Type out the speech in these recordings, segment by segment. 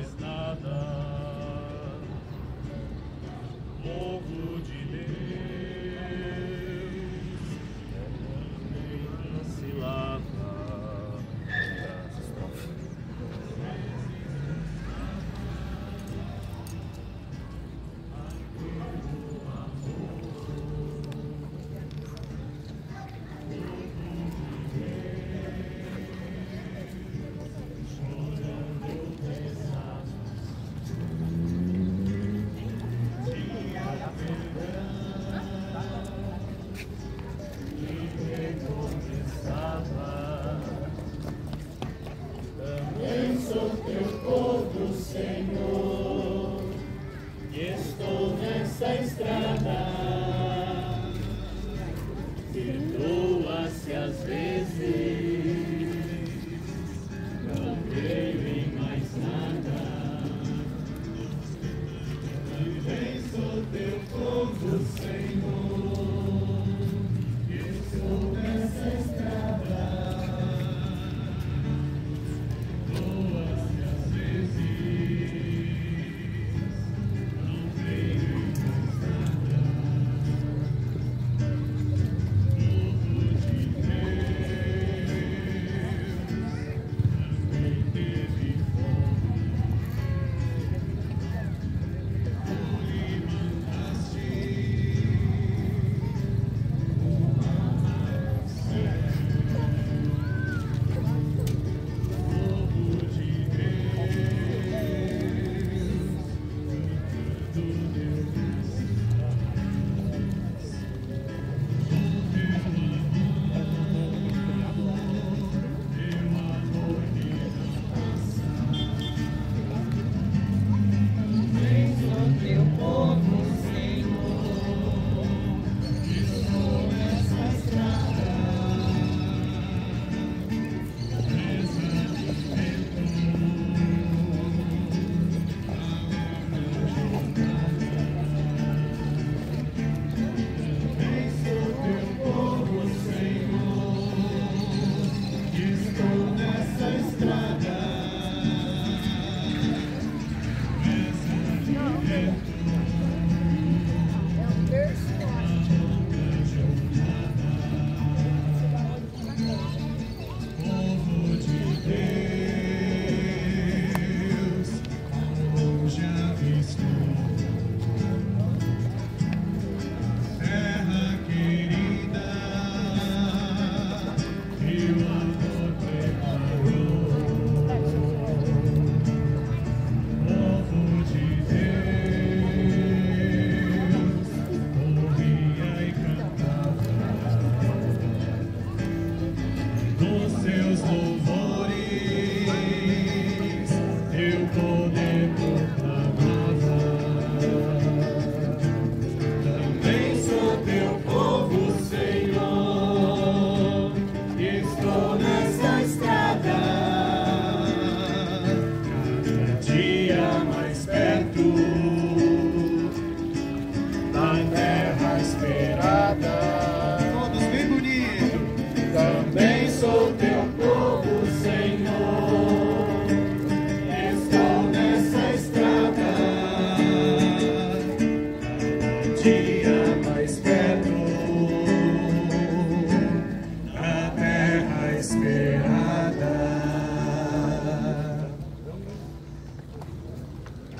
Christ nada. Estou nessa estrada,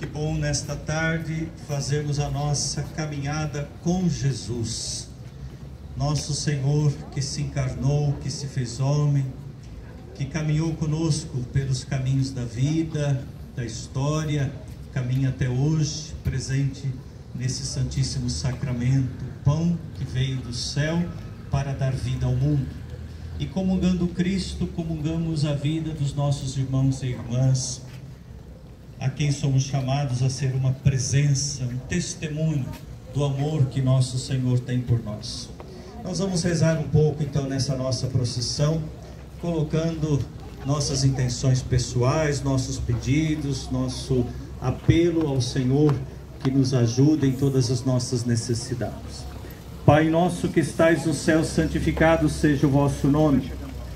Que bom nesta tarde fazermos a nossa caminhada com Jesus. Nosso Senhor que se encarnou, que se fez homem, que caminhou conosco pelos caminhos da vida, da história, caminha até hoje, presente nesse Santíssimo Sacramento, pão que veio do céu para dar vida ao mundo. E comungando Cristo, comungamos a vida dos nossos irmãos e irmãs, a quem somos chamados a ser uma presença, um testemunho do amor que nosso Senhor tem por nós. Nós vamos rezar um pouco então nessa nossa procissão, colocando nossas intenções pessoais, nossos pedidos, nosso apelo ao Senhor que nos ajude em todas as nossas necessidades. Pai nosso que estais no céu, santificado seja o vosso nome.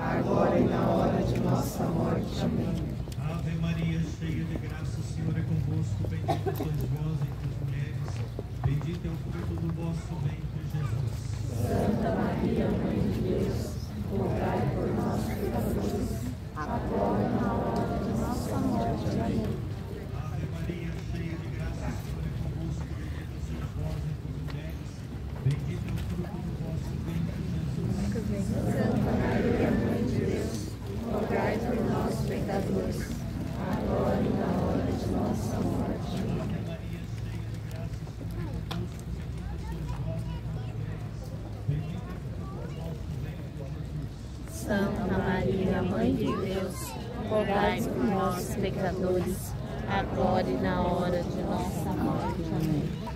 Ave Maria, cheia de graça, o Senhor é convosco. Bendita sois vós entre as mulheres. Bendito é o fruto do vosso ventre, Jesus. Ave Maria, cheia de graça, o Senhor é convosco. Bendita sois vós entre as mulheres. Bendito é o fruto do vosso ventre, Jesus. Ave Maria, cheia de graça, o Senhor é convosco. Bendita sois vós entre as mulheres. Bendito é o fruto do vosso ventre, Jesus. Santa Maria, Mãe de Deus, rogai por nós, pecadores, agora e na hora de nossa morte. Amém.